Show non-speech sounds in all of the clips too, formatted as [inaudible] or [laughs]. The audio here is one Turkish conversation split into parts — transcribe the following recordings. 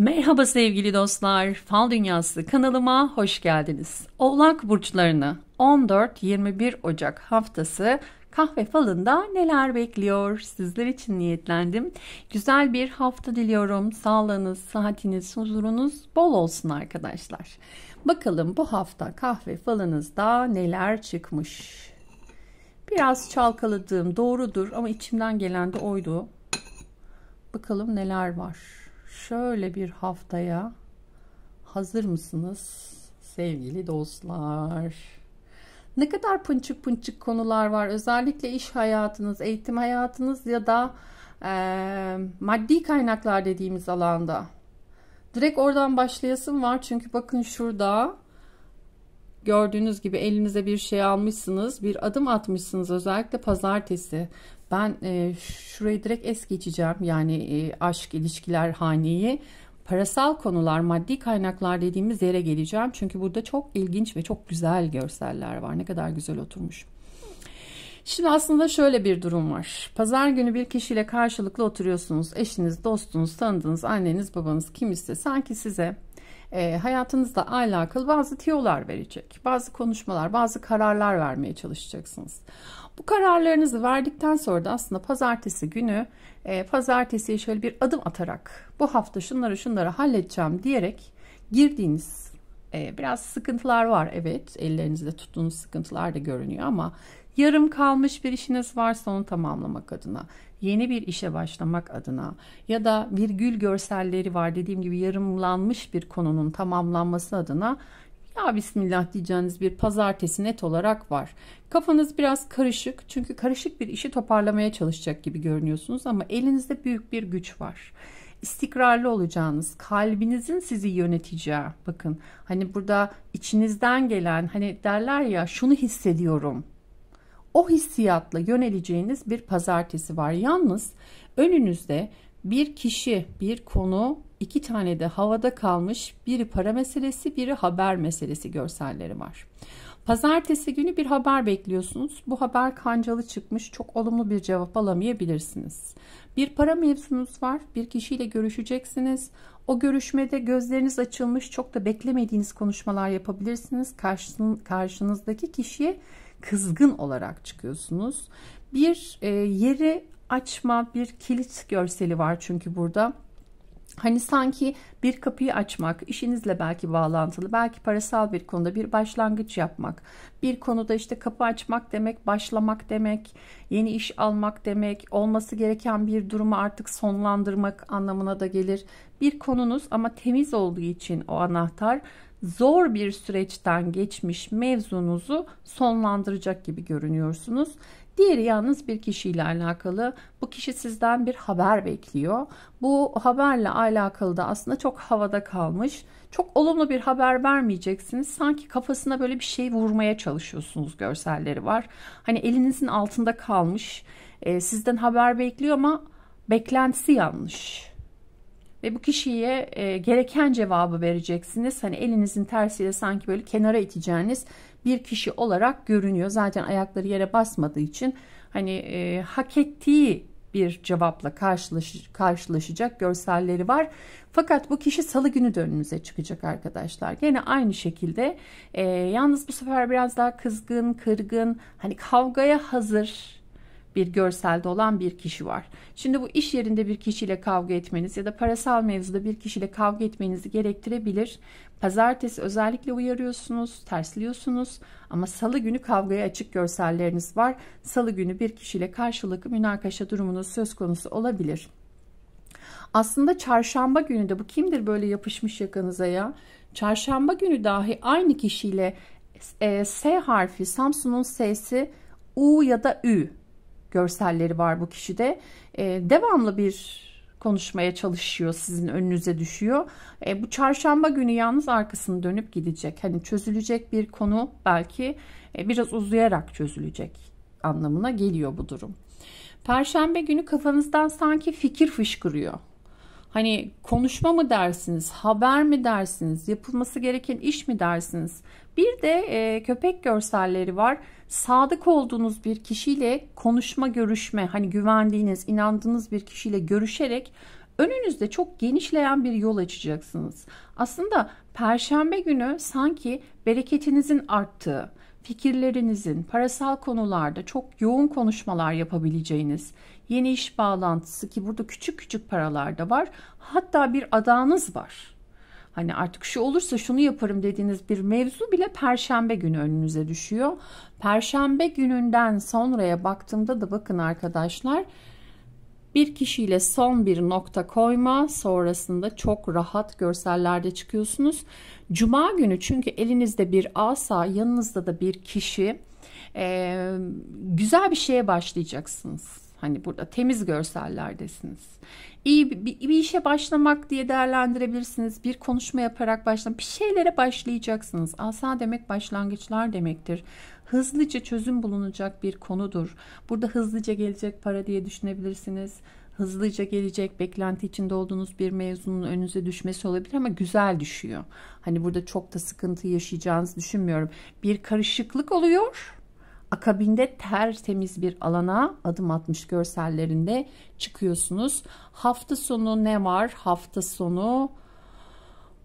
Merhaba sevgili dostlar. Fal Dünyası kanalıma hoş geldiniz. Oğlak burçlarını 14-21 Ocak haftası kahve falında neler bekliyor? Sizler için niyetlendim. Güzel bir hafta diliyorum. Sağlığınız, sıhhatiniz, huzurunuz bol olsun arkadaşlar. Bakalım bu hafta kahve falınızda neler çıkmış? Biraz çalkaladığım doğrudur ama içimden gelen de oydu. Bakalım neler var şöyle bir haftaya hazır mısınız sevgili dostlar? Ne kadar pınçık pınçık konular var. Özellikle iş hayatınız, eğitim hayatınız ya da e, maddi kaynaklar dediğimiz alanda. Direkt oradan başlayasım var. Çünkü bakın şurada gördüğünüz gibi elinize bir şey almışsınız. Bir adım atmışsınız özellikle pazartesi. Ben e, şurayı direkt es geçeceğim. Yani e, aşk, ilişkiler haneyi. Parasal konular, maddi kaynaklar dediğimiz yere geleceğim. Çünkü burada çok ilginç ve çok güzel görseller var. Ne kadar güzel oturmuş. Şimdi aslında şöyle bir durum var. Pazar günü bir kişiyle karşılıklı oturuyorsunuz. Eşiniz, dostunuz, tanıdığınız, anneniz, babanız kim ise sanki size e, hayatınızla alakalı bazı tiyolar verecek. Bazı konuşmalar, bazı kararlar vermeye çalışacaksınız. Bu kararlarınızı verdikten sonra da aslında pazartesi günü e, pazartesiye şöyle bir adım atarak bu hafta şunları şunları halledeceğim diyerek girdiğiniz e, biraz sıkıntılar var evet ellerinizde tuttuğunuz sıkıntılar da görünüyor ama yarım kalmış bir işiniz varsa onu tamamlamak adına yeni bir işe başlamak adına ya da virgül görselleri var dediğim gibi yarımlanmış bir konunun tamamlanması adına ya Bismillah diyeceğiniz bir pazartesi net olarak var. Kafanız biraz karışık çünkü karışık bir işi toparlamaya çalışacak gibi görünüyorsunuz ama elinizde büyük bir güç var. İstikrarlı olacağınız, kalbinizin sizi yöneteceği. Bakın hani burada içinizden gelen hani derler ya şunu hissediyorum. O hissiyatla yöneleceğiniz bir pazartesi var. Yalnız önünüzde bir kişi, bir konu, iki tane de havada kalmış biri para meselesi, biri haber meselesi görselleri var. Pazartesi günü bir haber bekliyorsunuz. Bu haber kancalı çıkmış. Çok olumlu bir cevap alamayabilirsiniz. Bir para mevzunuz var. Bir kişiyle görüşeceksiniz. O görüşmede gözleriniz açılmış. Çok da beklemediğiniz konuşmalar yapabilirsiniz. karşınızdaki kişiye kızgın olarak çıkıyorsunuz. Bir e, yeri açma, bir kilit görseli var çünkü burada. Hani sanki bir kapıyı açmak, işinizle belki bağlantılı, belki parasal bir konuda bir başlangıç yapmak, bir konuda işte kapı açmak demek, başlamak demek, yeni iş almak demek, olması gereken bir durumu artık sonlandırmak anlamına da gelir. Bir konunuz ama temiz olduğu için o anahtar zor bir süreçten geçmiş mevzunuzu sonlandıracak gibi görünüyorsunuz. Diğeri yalnız bir kişiyle alakalı. Bu kişi sizden bir haber bekliyor. Bu haberle alakalı da aslında çok havada kalmış. Çok olumlu bir haber vermeyeceksiniz. Sanki kafasına böyle bir şey vurmaya çalışıyorsunuz görselleri var. Hani elinizin altında kalmış. E, sizden haber bekliyor ama beklentisi yanlış. Ve bu kişiye e, gereken cevabı vereceksiniz. Hani elinizin tersiyle sanki böyle kenara iteceğiniz bir kişi olarak görünüyor. Zaten ayakları yere basmadığı için hani e, hak ettiği bir cevapla karşılaş, karşılaşacak görselleri var. Fakat bu kişi salı günü de çıkacak arkadaşlar. Gene aynı şekilde e, yalnız bu sefer biraz daha kızgın, kırgın, hani kavgaya hazır bir görselde olan bir kişi var. Şimdi bu iş yerinde bir kişiyle kavga etmeniz ya da parasal mevzuda bir kişiyle kavga etmenizi gerektirebilir. Pazartesi özellikle uyarıyorsunuz, tersliyorsunuz ama salı günü kavgaya açık görselleriniz var. Salı günü bir kişiyle karşılıklı münakaşa durumunuz söz konusu olabilir. Aslında çarşamba günü de bu kimdir böyle yapışmış yakanıza ya? Çarşamba günü dahi aynı kişiyle e, S harfi Samsun'un S'si U ya da Ü görselleri var bu kişide. E, devamlı bir konuşmaya çalışıyor sizin önünüze düşüyor. E, bu çarşamba günü yalnız arkasını dönüp gidecek. Hani çözülecek bir konu belki e, biraz uzayarak çözülecek anlamına geliyor bu durum. Perşembe günü kafanızdan sanki fikir fışkırıyor. Hani konuşma mı dersiniz, haber mi dersiniz, yapılması gereken iş mi dersiniz? Bir de e, köpek görselleri var. Sadık olduğunuz bir kişiyle konuşma, görüşme, hani güvendiğiniz, inandığınız bir kişiyle görüşerek Önünüzde çok genişleyen bir yol açacaksınız. Aslında perşembe günü sanki bereketinizin arttığı, fikirlerinizin parasal konularda çok yoğun konuşmalar yapabileceğiniz, yeni iş bağlantısı ki burada küçük küçük paralar da var. Hatta bir adağınız var. Hani artık şu olursa şunu yaparım dediğiniz bir mevzu bile perşembe günü önünüze düşüyor. Perşembe gününden sonraya baktığımda da bakın arkadaşlar bir kişiyle son bir nokta koyma sonrasında çok rahat görsellerde çıkıyorsunuz. Cuma günü çünkü elinizde bir asa yanınızda da bir kişi e, güzel bir şeye başlayacaksınız. Hani burada temiz görsellerdesiniz. İyi bir, bir, işe başlamak diye değerlendirebilirsiniz. Bir konuşma yaparak başlamak. Bir şeylere başlayacaksınız. Asa demek başlangıçlar demektir. Hızlıca çözüm bulunacak bir konudur. Burada hızlıca gelecek para diye düşünebilirsiniz. Hızlıca gelecek beklenti içinde olduğunuz bir mevzunun önünüze düşmesi olabilir ama güzel düşüyor. Hani burada çok da sıkıntı yaşayacağınızı düşünmüyorum. Bir karışıklık oluyor Akabinde tertemiz bir alana adım atmış görsellerinde çıkıyorsunuz. Hafta sonu ne var? Hafta sonu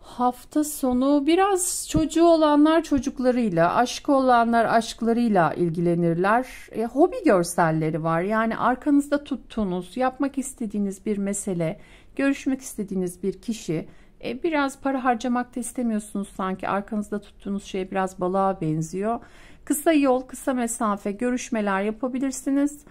hafta sonu biraz çocuğu olanlar çocuklarıyla, aşkı olanlar aşklarıyla ilgilenirler. E, hobi görselleri var. Yani arkanızda tuttuğunuz, yapmak istediğiniz bir mesele, görüşmek istediğiniz bir kişi e, biraz para harcamak da istemiyorsunuz sanki arkanızda tuttuğunuz şey biraz balığa benziyor. Kısa yol, kısa mesafe görüşmeler yapabilirsiniz.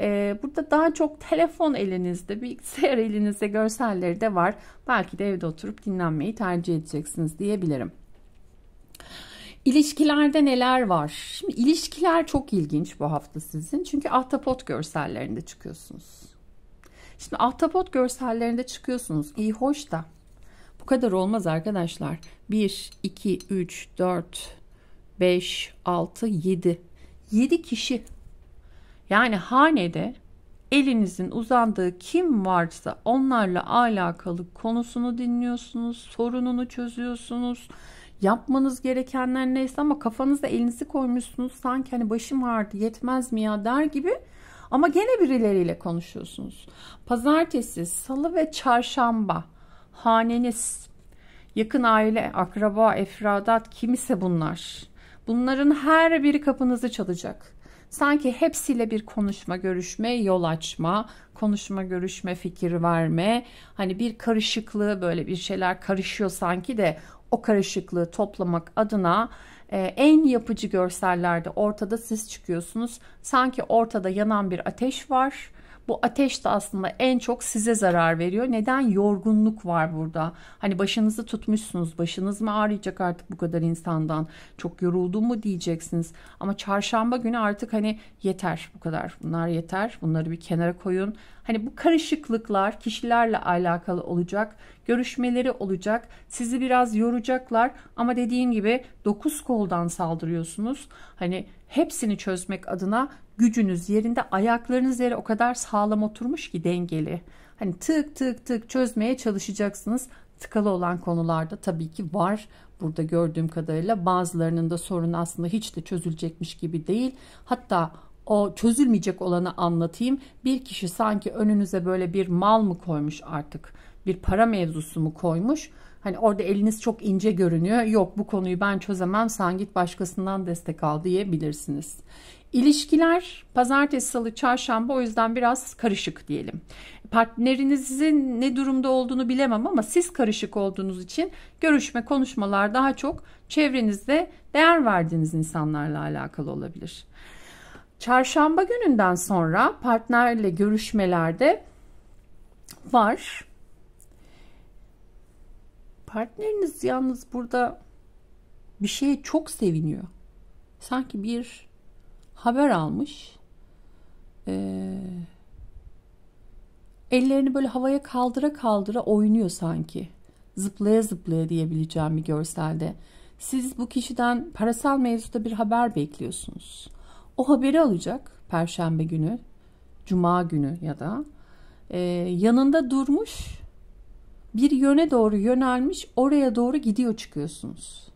Ee, burada daha çok telefon elinizde, bilgisayar [laughs] elinizde görselleri de var. Belki de evde oturup dinlenmeyi tercih edeceksiniz diyebilirim. İlişkilerde neler var? Şimdi ilişkiler çok ilginç bu hafta sizin. Çünkü ahtapot görsellerinde çıkıyorsunuz. Şimdi ahtapot görsellerinde çıkıyorsunuz. İyi hoş da bu kadar olmaz arkadaşlar. 1, 2, 3, 4, 5, 6, 7. 7 kişi. Yani hanede elinizin uzandığı kim varsa onlarla alakalı konusunu dinliyorsunuz, sorununu çözüyorsunuz. Yapmanız gerekenler neyse ama kafanızda elinizi koymuşsunuz. Sanki hani başım ağrıdı yetmez mi ya der gibi. Ama gene birileriyle konuşuyorsunuz. Pazartesi, salı ve çarşamba haneniz, yakın aile, akraba, efradat kimse bunlar Bunların her biri kapınızı çalacak. Sanki hepsiyle bir konuşma, görüşme, yol açma, konuşma, görüşme, fikir verme. Hani bir karışıklığı böyle bir şeyler karışıyor sanki de o karışıklığı toplamak adına e, en yapıcı görsellerde ortada siz çıkıyorsunuz. Sanki ortada yanan bir ateş var bu ateş de aslında en çok size zarar veriyor. Neden? Yorgunluk var burada. Hani başınızı tutmuşsunuz. Başınız mı ağrıyacak artık bu kadar insandan? Çok yoruldum mu diyeceksiniz. Ama çarşamba günü artık hani yeter bu kadar. Bunlar yeter. Bunları bir kenara koyun. Hani bu karışıklıklar kişilerle alakalı olacak. Görüşmeleri olacak. Sizi biraz yoracaklar ama dediğim gibi dokuz koldan saldırıyorsunuz. Hani hepsini çözmek adına gücünüz yerinde, ayaklarınız yere o kadar sağlam oturmuş ki dengeli. Hani tık tık tık çözmeye çalışacaksınız. Tıkalı olan konularda tabii ki var. Burada gördüğüm kadarıyla bazılarının da sorunu aslında hiç de çözülecekmiş gibi değil. Hatta o çözülmeyecek olanı anlatayım. Bir kişi sanki önünüze böyle bir mal mı koymuş artık? Bir para mevzusu mu koymuş? Hani orada eliniz çok ince görünüyor. Yok bu konuyu ben çözemem sen git başkasından destek al diyebilirsiniz. İlişkiler pazartesi, salı, çarşamba o yüzden biraz karışık diyelim. Partnerinizin ne durumda olduğunu bilemem ama siz karışık olduğunuz için görüşme, konuşmalar daha çok çevrenizde değer verdiğiniz insanlarla alakalı olabilir. Çarşamba gününden sonra partnerle görüşmelerde var. Partneriniz yalnız burada bir şeye çok seviniyor. Sanki bir haber almış. Ee, ellerini böyle havaya kaldıra kaldıra oynuyor sanki. Zıplaya zıplaya diyebileceğim bir görselde. Siz bu kişiden parasal mevzuda bir haber bekliyorsunuz. O haberi alacak perşembe günü, cuma günü ya da e, yanında durmuş bir yöne doğru yönelmiş oraya doğru gidiyor çıkıyorsunuz.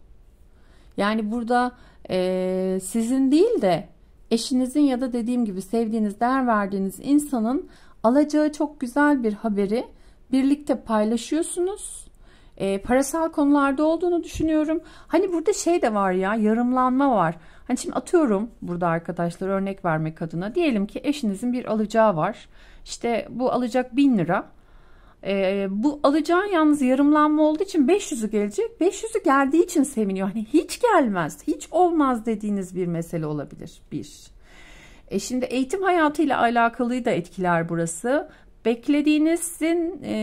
Yani burada e, sizin değil de eşinizin ya da dediğim gibi sevdiğiniz, değer verdiğiniz insanın alacağı çok güzel bir haberi birlikte paylaşıyorsunuz. E, parasal konularda olduğunu düşünüyorum. Hani burada şey de var ya yarımlanma var. Hani şimdi atıyorum burada arkadaşlar örnek vermek adına. Diyelim ki eşinizin bir alacağı var. İşte bu alacak 1000 lira. E, bu alacağın yalnız yarımlanma olduğu için 500'ü gelecek. 500'ü geldiği için seviniyor. Hani hiç gelmez, hiç olmaz dediğiniz bir mesele olabilir. Bir. E şimdi eğitim hayatıyla alakalı da etkiler burası. Beklediğinizin e,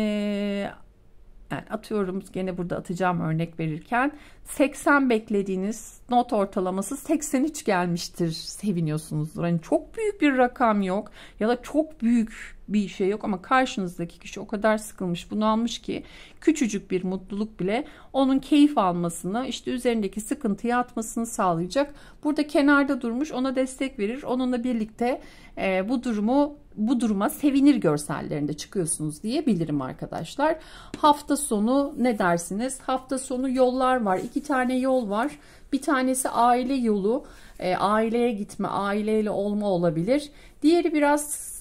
yani atıyorum gene burada atacağım örnek verirken 80 beklediğiniz not ortalaması 83 gelmiştir seviniyorsunuzdur. Hani çok büyük bir rakam yok ya da çok büyük bir şey yok ama karşınızdaki kişi o kadar sıkılmış bunalmış ki küçücük bir mutluluk bile onun keyif almasını işte üzerindeki sıkıntıyı atmasını sağlayacak. Burada kenarda durmuş ona destek verir onunla birlikte e, bu durumu bu duruma sevinir görsellerinde çıkıyorsunuz diyebilirim arkadaşlar. Hafta sonu ne dersiniz? Hafta sonu yollar var. iki tane yol var. Bir tanesi aile yolu. E, aileye gitme, aileyle olma olabilir. Diğeri biraz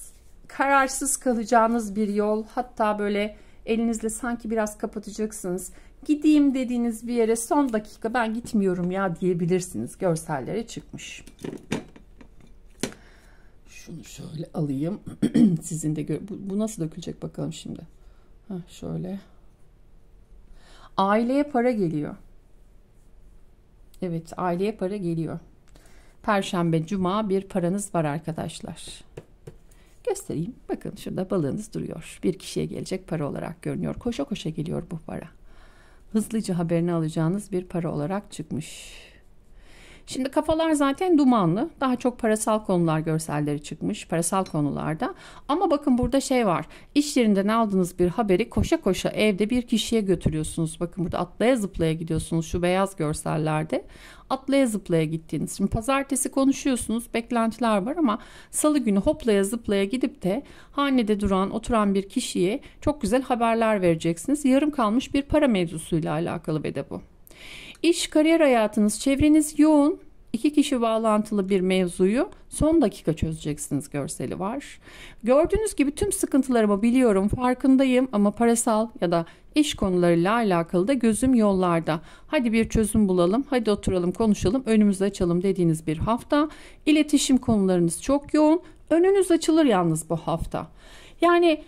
kararsız kalacağınız bir yol hatta böyle elinizle sanki biraz kapatacaksınız. Gideyim dediğiniz bir yere son dakika ben gitmiyorum ya diyebilirsiniz. Görsellere çıkmış. Şunu şöyle alayım. [clears throat] Sizin de bu, bu nasıl dökülecek bakalım şimdi. Heh, şöyle. Aileye para geliyor. Evet aileye para geliyor. Perşembe, cuma bir paranız var arkadaşlar. Göstereyim. Bakın şurada balığınız duruyor. Bir kişiye gelecek para olarak görünüyor. Koşa koşa geliyor bu para. Hızlıca haberini alacağınız bir para olarak çıkmış. Şimdi kafalar zaten dumanlı. Daha çok parasal konular görselleri çıkmış. Parasal konularda. Ama bakın burada şey var. İş yerinden aldığınız bir haberi koşa koşa evde bir kişiye götürüyorsunuz. Bakın burada atlaya zıplaya gidiyorsunuz şu beyaz görsellerde. Atlaya zıplaya gittiğiniz. Şimdi pazartesi konuşuyorsunuz. Beklentiler var ama salı günü hoplaya zıplaya gidip de hanede duran oturan bir kişiye çok güzel haberler vereceksiniz. Yarım kalmış bir para mevzusuyla alakalı ve de bu. İş, kariyer hayatınız, çevreniz yoğun. İki kişi bağlantılı bir mevzuyu son dakika çözeceksiniz görseli var. Gördüğünüz gibi tüm sıkıntılarımı biliyorum, farkındayım ama parasal ya da iş konularıyla alakalı da gözüm yollarda. Hadi bir çözüm bulalım, hadi oturalım konuşalım, önümüzü açalım dediğiniz bir hafta. İletişim konularınız çok yoğun, önünüz açılır yalnız bu hafta. Yani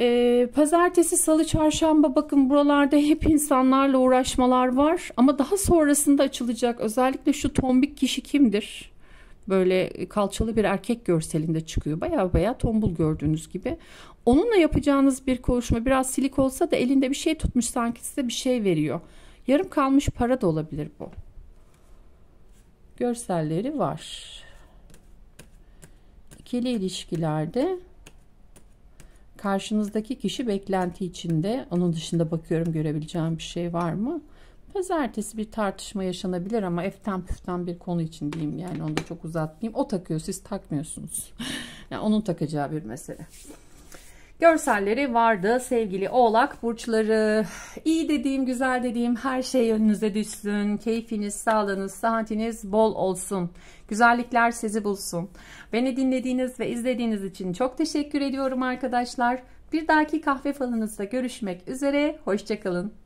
ee, pazartesi, salı, çarşamba bakın buralarda hep insanlarla uğraşmalar var. Ama daha sonrasında açılacak. Özellikle şu tombik kişi kimdir? Böyle kalçalı bir erkek görselinde çıkıyor. Baya baya tombul gördüğünüz gibi. Onunla yapacağınız bir konuşma biraz silik olsa da elinde bir şey tutmuş sanki size bir şey veriyor. Yarım kalmış para da olabilir bu. Görselleri var. İkili ilişkilerde Karşınızdaki kişi beklenti içinde. Onun dışında bakıyorum görebileceğim bir şey var mı? Pazartesi bir tartışma yaşanabilir ama eften püften bir konu için diyeyim yani onu da çok uzatmayayım. O takıyor siz takmıyorsunuz. yani onun takacağı bir mesele. Görselleri vardı sevgili oğlak burçları. İyi dediğim güzel dediğim her şey önünüze düşsün. Keyfiniz, sağlığınız, saatiniz bol olsun. Güzellikler sizi bulsun. Beni dinlediğiniz ve izlediğiniz için çok teşekkür ediyorum arkadaşlar. Bir dahaki kahve falınızda görüşmek üzere. Hoşçakalın.